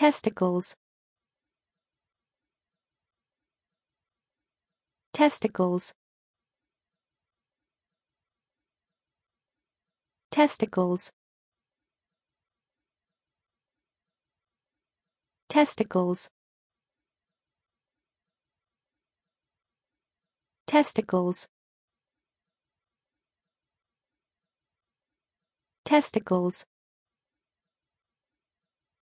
testicles. Testicles. Testicles. Testicles. Testicles. Testicles.